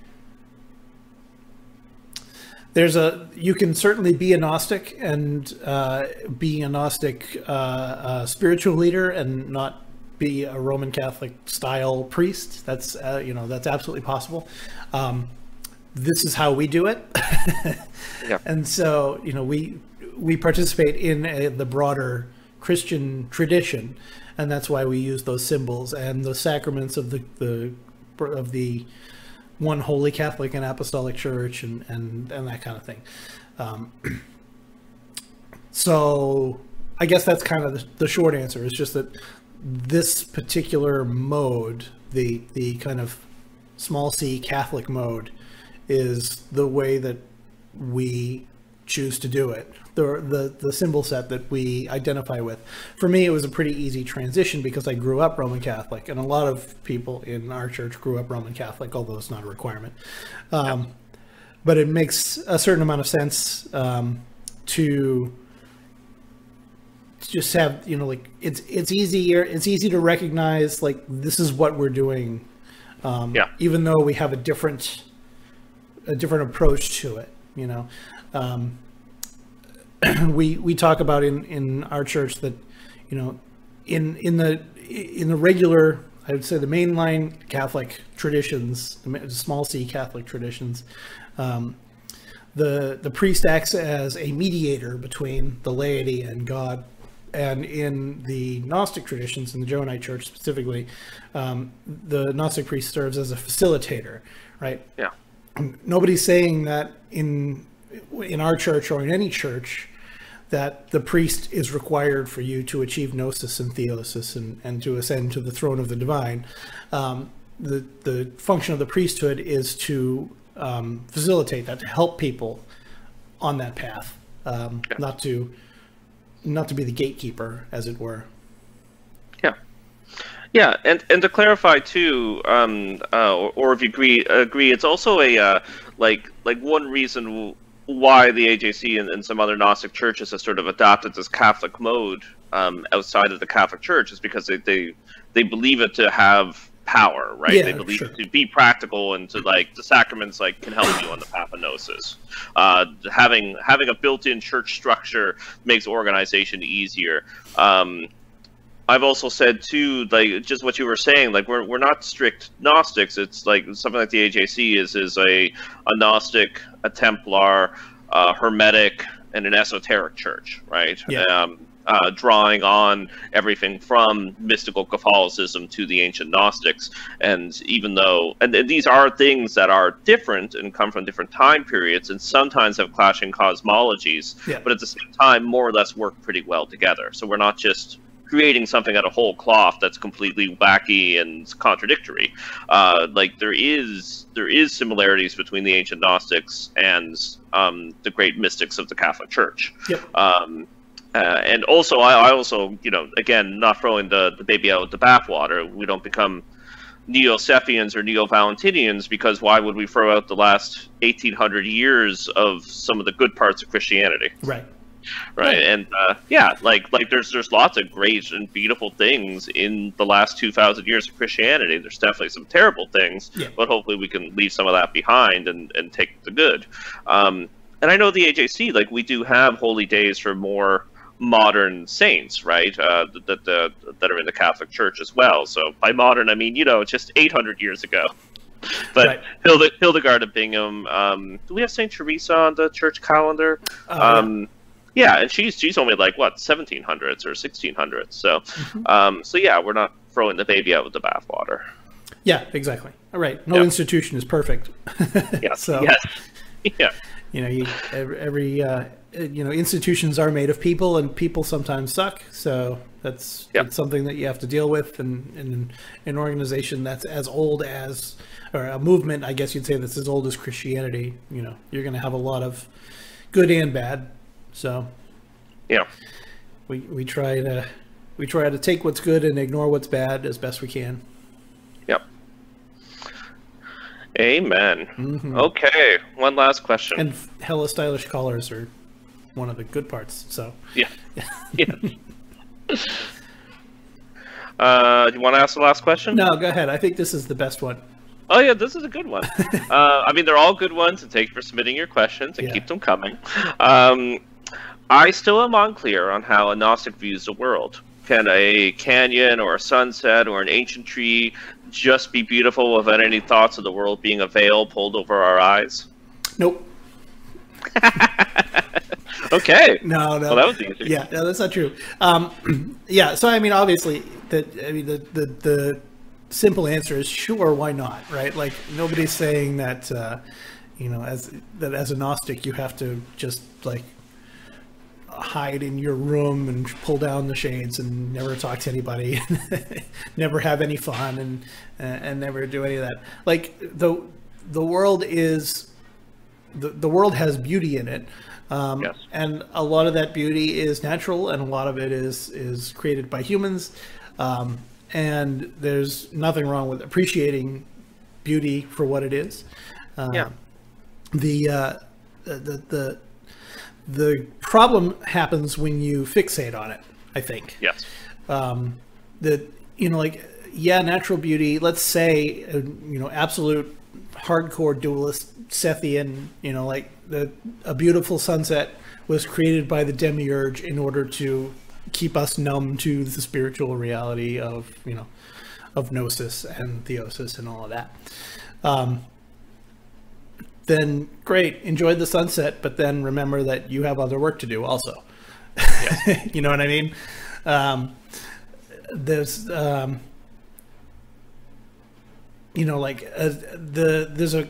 there's a you can certainly be a gnostic and uh, be a gnostic uh, uh, spiritual leader and not be a roman catholic style priest that's uh, you know that's absolutely possible um, this is how we do it Yeah. and so you know we we participate in a, the broader christian tradition and that's why we use those symbols and the sacraments of the the of the one holy Catholic and Apostolic Church and and, and that kind of thing. Um, so I guess that's kind of the, the short answer. It's just that this particular mode, the the kind of small c Catholic mode, is the way that we choose to do it. The, the the symbol set that we identify with. For me, it was a pretty easy transition because I grew up Roman Catholic, and a lot of people in our church grew up Roman Catholic, although it's not a requirement. Um, But it makes a certain amount of sense um, to just have you know like it's it's easier it's easy to recognize like this is what we're doing um, Yeah. even though we have a different a different approach to it you know um, we we talk about in in our church that you know in in the in the regular I would say the mainline Catholic traditions the small c Catholic traditions um, the the priest acts as a mediator between the laity and God. And in the Gnostic traditions, in the Johannite Church specifically, um, the Gnostic priest serves as a facilitator, right? Yeah. Nobody's saying that in in our church or in any church that the priest is required for you to achieve gnosis and theosis and, and to ascend to the throne of the divine. Um, the the function of the priesthood is to um, facilitate that, to help people on that path, um, not to not to be the gatekeeper, as it were. Yeah. Yeah, and and to clarify too, um, uh, or, or if you agree, agree, it's also a uh, like like one reason why the AJC and, and some other Gnostic churches have sort of adopted this Catholic mode um, outside of the Catholic Church is because they they, they believe it to have power, right? Yeah, they believe sure. to be practical and to like the sacraments like can help you on the path of gnosis. Uh, having having a built-in church structure makes organization easier. Um, I've also said too, like just what you were saying, like we're we're not strict Gnostics. It's like something like the AJC is is a a Gnostic, a Templar, a Hermetic, and an esoteric church, right? Yeah. Um, uh, drawing on everything from mystical Catholicism to the ancient Gnostics, and even though and, and these are things that are different and come from different time periods, and sometimes have clashing cosmologies, Yeah. but at the same time, more or less work pretty well together. So we're not just creating something out of whole cloth that's completely wacky and contradictory. Uh, like there is there is similarities between the ancient Gnostics and um, the great mystics of the Catholic Church. Yep. Um, uh, and also, I, I also, you know, again, not throwing the, the baby out with the bathwater. We don't become Neo-Sethians or Neo-Valentinians because why would we throw out the last 1800 years of some of the good parts of Christianity? Right. right? Right. And uh, yeah, like like there's there's lots of great and beautiful things in the last two thousand years of Christianity. There's definitely some terrible things, Yeah. but hopefully we can leave some of that behind and and take the good. Um, and I know the AJC, like we do have holy days for more modern saints, right? Uh, that that that are in the Catholic Church as well. So by modern, I mean you know just 800 years ago. But Right. Hilde, Hildegard of Bingen. Um, do we have Saint Teresa on the church calendar? Uh, um, yeah, and she's she's only like what 1700s or 1600s. So, um, so yeah, we're not throwing the baby out with the bathwater. yeah, exactly. All right. No Yeah. institution is perfect. Yeah. So- yes. yeah. you know, you, every every, uh, Uh, you know institutions are made of people and people sometimes suck so that's, Yep. that's something that you have to deal with and in an organization that's as old as or a movement i guess you'd say that's as old as christianity you know you're going to have a lot of good and bad so Yeah. we, we try to we try to take what's good and ignore what's bad as best we can Yep. Amen. Mm-hmm. Okay, one last question. and hella stylish collars are one of the good parts so yeah. yeah. uh, do you want to ask the last question? no go ahead i think this is the best one Oh yeah, this is a good one. uh, I mean, they're all good ones, and thank you for submitting your questions and Yeah. keep them coming. Um, I still am unclear on how a Gnostic views the world. Can a canyon or a sunset or an ancient tree just be beautiful without any thoughts of the world being a veil pulled over our eyes? nope Okay. No, no. Well, that was easy. Yeah, no, that's not true. Um, yeah, so I mean, obviously, that I mean, the, the the simple answer is sure. Why not? Right? Like nobody's saying that. Uh, you know, as that as a Gnostic, you have to just like hide in your room and pull down the shades and never talk to anybody, never have any fun, and and never do any of that. Like the the world is the the world has beauty in it. Um, Yes. And a lot of that beauty is natural, and a lot of it is is created by humans. Um, and there's nothing wrong with appreciating beauty for what it is. Uh, Yeah. The, uh, the the the the problem happens when you fixate on it. I think Yes. um, that you know like yeah natural beauty let's say uh, you know absolute hardcore dualist sethian you know like the a beautiful sunset was created by the demiurge in order to keep us numb to the spiritual reality of you know of gnosis and theosis and all of that. Um, then great enjoy the sunset but then remember that you have other work to do also. You know what i mean? Um, there's um, you know like uh, the there's a,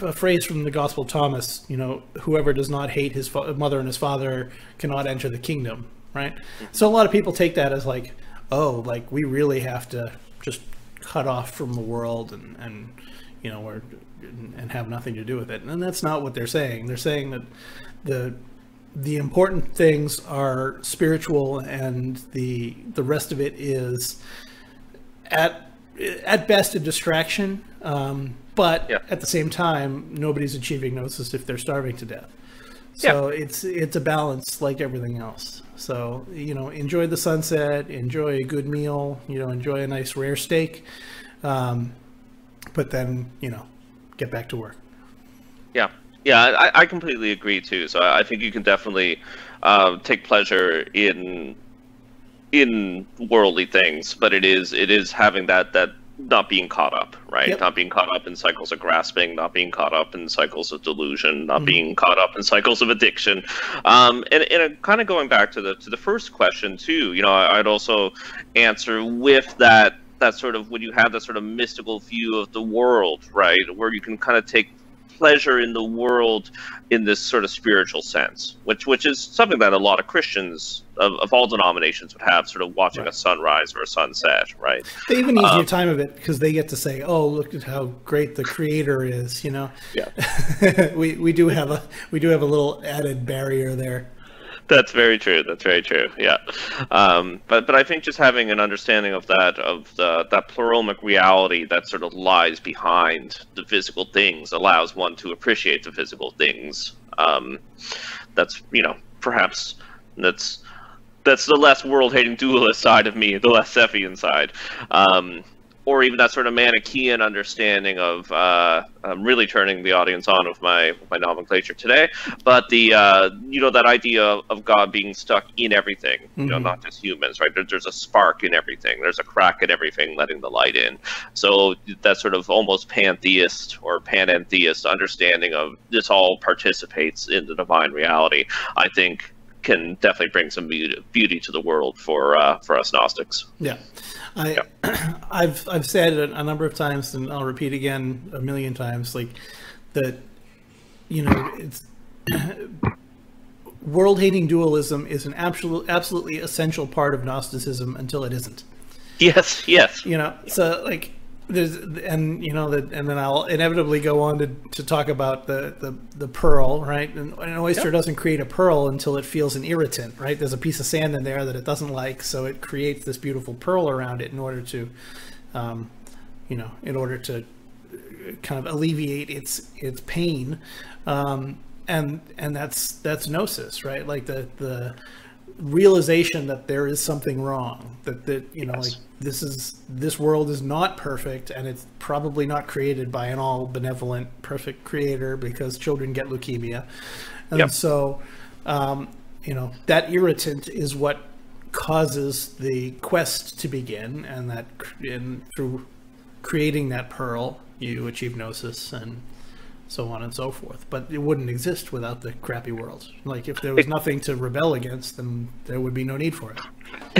a phrase from the gospel of thomas you know whoever does not hate his fa- mother and his father cannot enter the kingdom right? So a lot of people take that as like oh like we really have to just cut off from the world and and you know or and have nothing to do with it. And that's not what they're saying. They're saying that the the important things are spiritual and the the rest of it is at at best a distraction. Um, but Yeah. at the same time nobody's achieving gnosis if they're starving to death. So it's it's a balance like everything else. So you know enjoy the sunset enjoy a good meal you know enjoy a nice rare steak um, but then you know get back to work. Yeah, yeah, I, I completely agree too. So I I think you can definitely uh, take pleasure in in worldly things, but it is it is having that that not being caught up, right? Yep. Not being caught up in cycles of grasping, not being caught up in cycles of delusion, not being caught up in cycles of addiction. Um, and and kind of going back to the to the first question too, you know, I, I'd also answer with that that sort of when you have that sort of mystical view of the world, right, where you can kind of take pleasure in the world in this sort of spiritual sense, which which is something that a lot of Christians of, of all denominations would have, sort of watching a sunrise or a sunset, right? they even easier Um, time of it because they get to say oh look at how great the creator is you know Yeah. we we do have a we do have a little added barrier there That's very true. That's very true. Yeah, um, but but I think just having an understanding of that of the that Pleromic reality that sort of lies behind the physical things allows one to appreciate the physical things. Um, that's you know perhaps that's that's the less world-hating dualist side of me, the less Sethian side. Um, or even that sort of Manichaean understanding of uh, I'm really turning the audience on with my my nomenclature today, but the uh, you know that idea of God being stuck in everything, you know, Mhm. not just humans, right? There, there's a spark in everything. There's a crack in everything, letting the light in. So that sort of almost pantheist or panentheist understanding of this all participates in the divine reality, I think, can definitely bring some beauty, beauty to the world for uh, for us Gnostics. Yeah, I, I've I've said it a number of times, and I'll repeat again a million times, like that. You know, it's world-hating dualism is an absolute, absolutely essential part of Gnosticism until it isn't. Yes, yes. You know, so like there's and you know that and then I'll inevitably go on to, to talk about the, the, the pearl, right? And an oyster yep. doesn't create a pearl until it feels an irritant, right? There's a piece of sand in there that it doesn't like, so it creates this beautiful pearl around it in order to, um, you know, in order to kind of alleviate its its pain. Um, and and that's that's gnosis, right? Like the the realization that there is something wrong that that you know yes. like this is this world is not perfect and it's probably not created by an all benevolent perfect creator because children get leukemia and yep. so um, you know that irritant is what causes the quest to begin and that in through creating that pearl you achieve gnosis and so on and so forth. But it wouldn't exist without the crappy world. Like if there was nothing to rebel against, then there would be no need for it.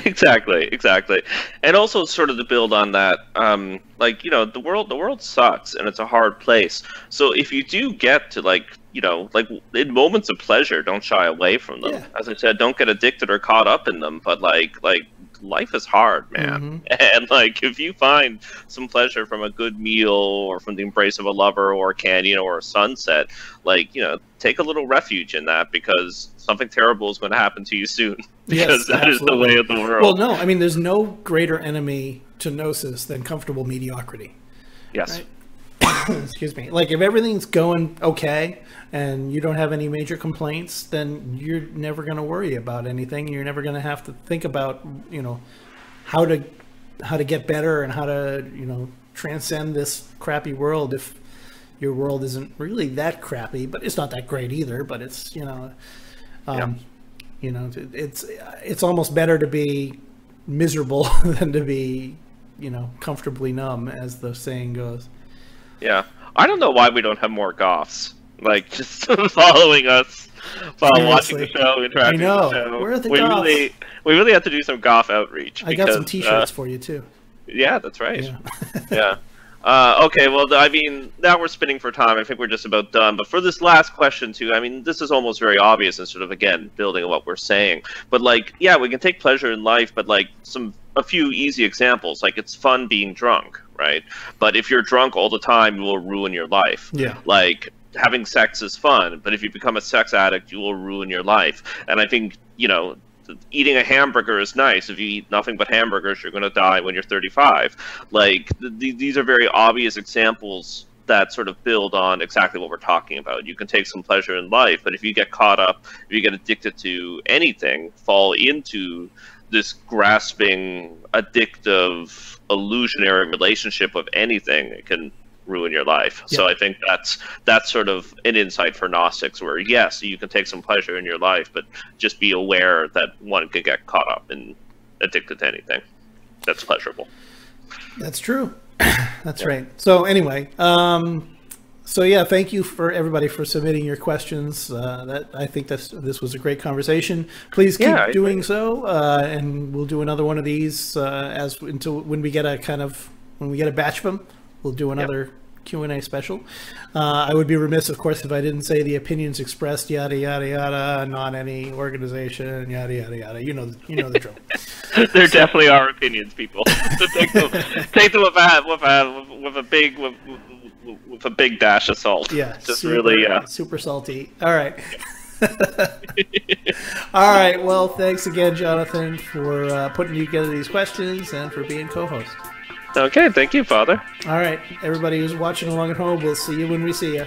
Exactly, exactly, and also sort of to build on that, um, like you know, the world, the world sucks, and it's a hard place. So if you do get to like, you know, like in moments of pleasure, don't shy away from them. Yeah. As I said, don't get addicted or caught up in them. But like, like life is hard, man. Mm-hmm. And like, if you find some pleasure from a good meal or from the embrace of a lover or a canyon or a sunset, like, you know, take a little refuge in that because something terrible is going to happen to you soon. because yes, that absolutely. is the way of the world. Well, no, I mean, there's no greater enemy to gnosis than comfortable mediocrity. Yes. Right? excuse me. Like if everything's going okay and you don't have any major complaints then you're never going to worry about anything. You're never going to have to think about you know how to how to get better and how to you know transcend this crappy world if your world isn't really that crappy. But it's not that great either but it's you know um, yeah. you know it's it's almost better to be miserable than to be you know comfortably numb as the saying goes yeah. I don't know why we don't have more goths. Like, just following us while Seriously. watching the show, know. with the show. Where are the we goths? really, we really have to do some goth outreach. I got some T-shirts uh, for you too. Yeah, that's right. Yeah. yeah. Uh, okay, well, I mean, now we're spinning for time. I think we're just about done. But for this last question, too, I mean, this is almost very obvious and sort of, again, building on what we're saying. But, like, yeah, we can take pleasure in life, but, like, some a few easy examples. Like, it's fun being drunk right? But if you're drunk all the time, you will ruin your life. Yeah. Like having sex is fun, but if you become a sex addict, you will ruin your life. And I think, you know, eating a hamburger is nice. If you eat nothing but hamburgers, you're going to die when you're 35. Like th- these are very obvious examples that sort of build on exactly what we're talking about. You can take some pleasure in life, but if you get caught up, if you get addicted to anything, fall into this grasping, addictive, illusionary relationship of anything, it can ruin your life. Yeah. So I think that's that's sort of an insight for Gnostics, where yes, you can take some pleasure in your life, but just be aware that one can get caught up and addicted to anything that's pleasurable. That's true. that's yeah. right. So anyway, um, so yeah, thank you for everybody for submitting your questions. Uh, that I think this this was a great conversation. Please keep yeah, doing so, uh, and we'll do another one of these uh, as until when we get a kind of when we get a batch of them. We'll do another yep. Q and A special. Uh, I would be remiss, of course, if I didn't say the opinions expressed, yada yada yada, not any organization, yada yada yada. You know, you know the drill. there so, definitely are opinions, people. take them, take them with a with a with a big with, with a big dash of salt. Yeah, just super, really uh... super salty. All right. All right. Well, thanks again, Jonathan, for uh, putting together these questions and for being co-host. Okay. Thank you, Father. All right. Everybody who's watching along at home, we'll see you when we see you.